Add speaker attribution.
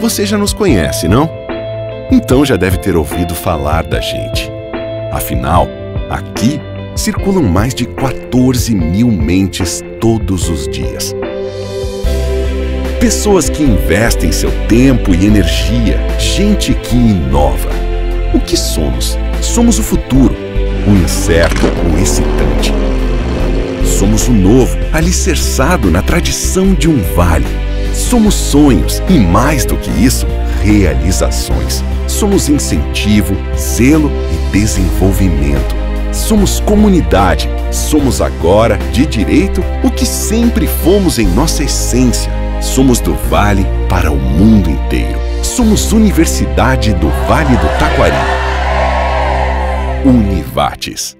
Speaker 1: Você já nos conhece, não? Então já deve ter ouvido falar da gente. Afinal, aqui circulam mais de 14 mil mentes todos os dias. Pessoas que investem seu tempo e energia, gente que inova. O que somos? Somos o futuro, o incerto, o excitante. Somos o novo, alicerçado na tradição de um vale. Somos sonhos e, mais do que isso, realizações. Somos incentivo, zelo e desenvolvimento. Somos comunidade. Somos agora, de direito, o que sempre fomos em nossa essência. Somos do Vale para o mundo inteiro. Somos Universidade do Vale do Taquari. Univates.